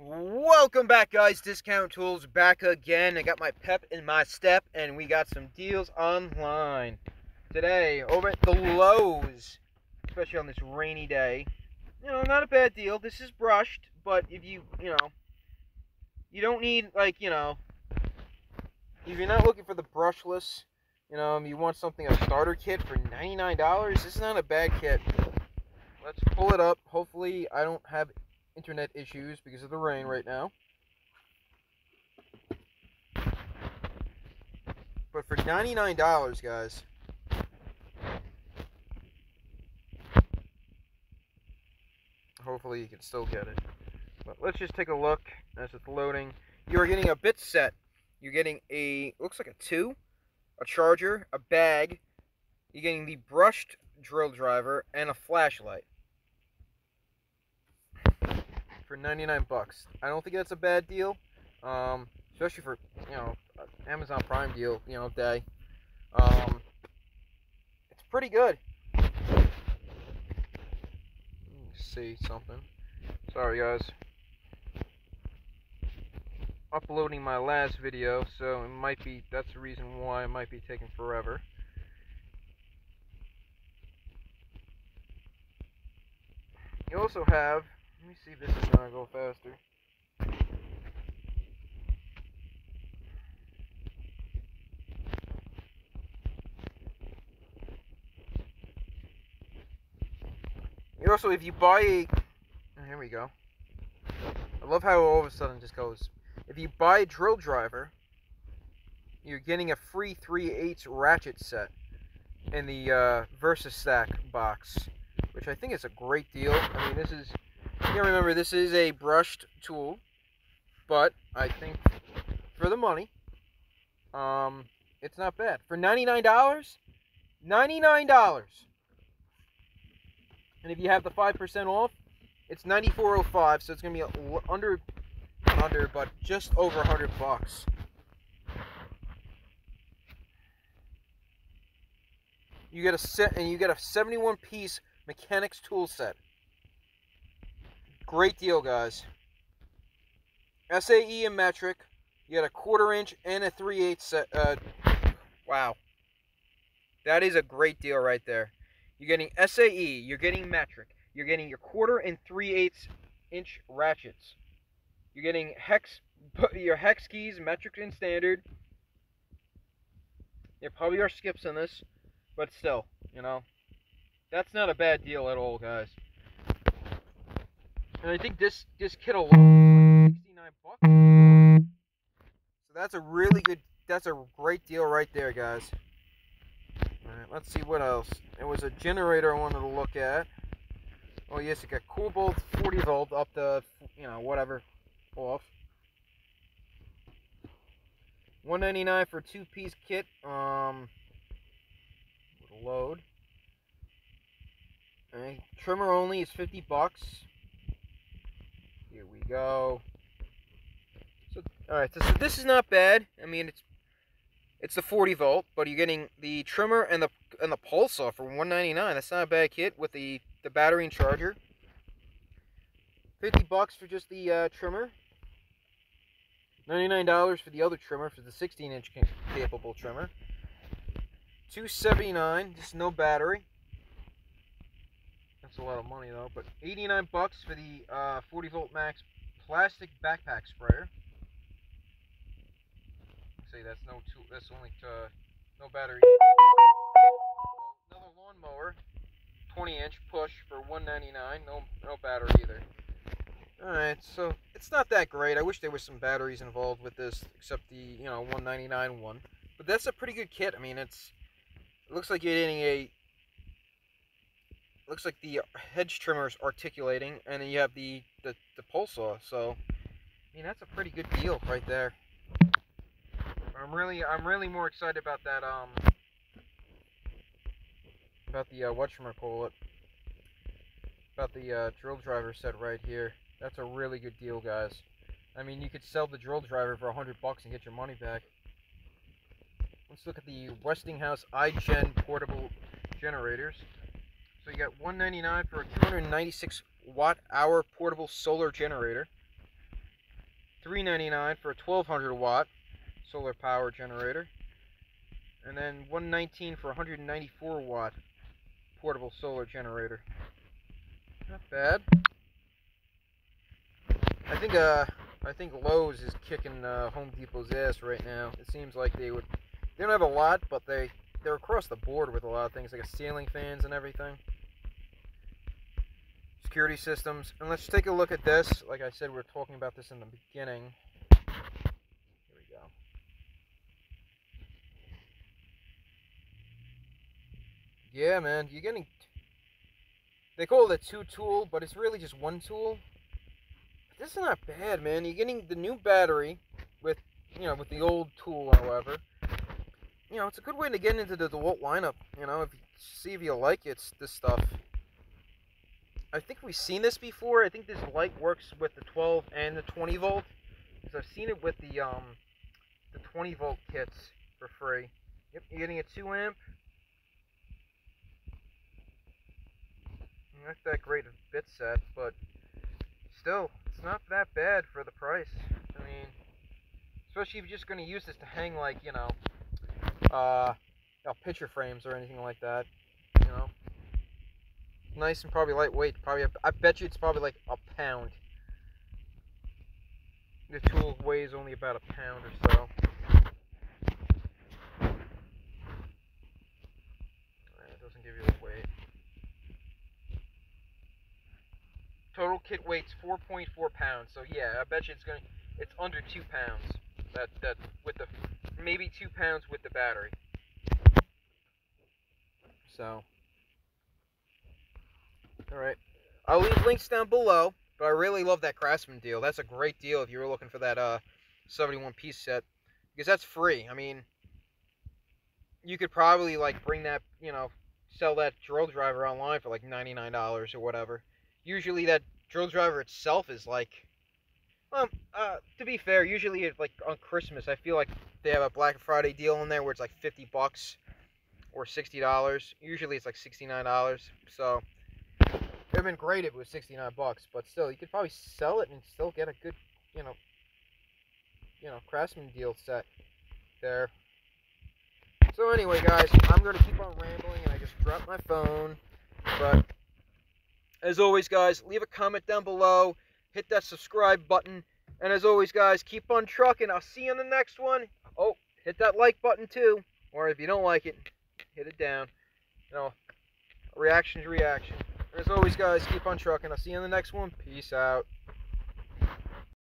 Welcome back, guys. Discount Tools back again. I got my pep in my step, and we got some deals online today over at the Lowe's, especially on this rainy day. You know, not a bad deal. This is brushed, but if you, you know, you don't need like, you know, if you're not looking for the brushless, you know, you want something a starter kit for $99. This is not a bad kit. Let's pull it up. Hopefully, I don't have internet issues because of the rain right now. But for $99, guys. Hopefully you can still get it. But let's just take a look as it's loading. You are getting a bit set. You're getting a, looks like a 2, a charger, a bag. You're getting the brushed drill driver, and a flashlight for 99 bucks. I don't think that's a bad deal, um, especially for you know Amazon Prime deal, you know day. Um, it's pretty good. see something. Sorry guys. Uploading my last video, so it might be that's the reason why it might be taking forever. You also have let me see if this is gonna go faster. You also, if you buy a, oh, here we go. I love how all of a sudden just goes. If you buy a drill driver, you're getting a free 3 8 ratchet set in the uh, VersaStack box, which I think is a great deal. I mean, this is you remember this is a brushed tool, but I think for the money, um, it's not bad. For $99, $99. And if you have the 5% off, it's 94.05, so it's going to be under under but just over 100 bucks. You get a set and you get a 71 piece mechanics tool set. Great deal, guys. SAE and metric. You got a quarter inch and a 3 8 set. Uh, wow. That is a great deal right there. You're getting SAE, you're getting metric, you're getting your quarter and 3 8 inch ratchets. You're getting hex, your hex keys, metric and standard. There probably are skips in this, but still, you know, that's not a bad deal at all, guys. And I think this this kit alone like 69 bucks. So that's a really good that's a great deal right there, guys. Alright, let's see what else. It was a generator I wanted to look at. Oh yes, it got cool Kobalt 40 volt up to you know, whatever off. 199 for two piece kit. Um load. Alright, trimmer only is 50 bucks. Go. So, alright, so, so this is not bad. I mean, it's it's the 40 volt, but you're getting the trimmer and the and the pole saw for 199. That's not a bad kit with the the battery and charger. 50 bucks for just the uh, trimmer. $99 for the other trimmer, for the 16 inch capable trimmer. 279 just no battery. That's a lot of money though. But 89 bucks for the uh, 40 volt max plastic backpack sprayer. See, that's no tool. That's only uh, no battery. Another lawnmower, 20 inch push for 199. No, no battery either. All right, so it's not that great. I wish there was some batteries involved with this, except the you know 199 one. But that's a pretty good kit. I mean, it's it looks like you're getting a looks like the hedge trimmer is articulating, and then you have the, the, the pole saw. So, I mean, that's a pretty good deal right there. I'm really, I'm really more excited about that, um, about the, uh, whatchamacallit, about the, uh, drill driver set right here. That's a really good deal, guys. I mean, you could sell the drill driver for a hundred bucks and get your money back. Let's look at the Westinghouse iGen portable generators. So you got 199 for a 296 watt hour portable solar generator. 399 for a 1200 watt solar power generator. And then 119 for 194 watt portable solar generator. Not bad. I think uh I think Lowe's is kicking uh, Home Depot's ass right now. It seems like they would they don't have a lot, but they they're across the board with a lot of things like a ceiling fans and everything. Security systems. And let's take a look at this. Like I said, we are talking about this in the beginning. Here we go. Yeah, man, you're getting they call it a two tool, but it's really just one tool. This is not bad, man. You're getting the new battery with, you know, with the old tool, however. You know, it's a good way to get into the DeWalt lineup. You know, if you see if you like it, this stuff. I think we've seen this before. I think this light works with the 12 and the 20 volt. Because I've seen it with the um the 20 volt kits for free. Yep, you're getting a 2 amp, not that great a bit set, but still, it's not that bad for the price. I mean, especially if you're just going to use this to hang like, you know, uh, you know, picture frames or anything like that, you know. Nice and probably lightweight. Probably, I bet you it's probably like a pound. The tool weighs only about a pound or so. It doesn't give you the weight. Total kit weight's 4.4 pounds. So yeah, I bet you it's gonna it's under two pounds. That that with the maybe two pounds with the battery. So all right, I'll leave links down below. But I really love that Craftsman deal. That's a great deal if you were looking for that uh 71 piece set because that's free. I mean, you could probably like bring that you know sell that drill driver online for like $99 or whatever usually that drill driver itself is like um uh to be fair usually it's like on christmas i feel like they have a black friday deal in there where it's like 50 bucks or 60 dollars usually it's like 69 dollars so it would have been great if it was 69 bucks but still you could probably sell it and still get a good you know you know craftsman deal set there so anyway guys i'm going to keep on rambling and i just dropped my phone but as always, guys, leave a comment down below. Hit that subscribe button. And as always, guys, keep on trucking. I'll see you on the next one. Oh, hit that like button too. Or if you don't like it, hit it down. You know, reaction's reaction. As always, guys, keep on trucking. I'll see you in the next one. Peace out.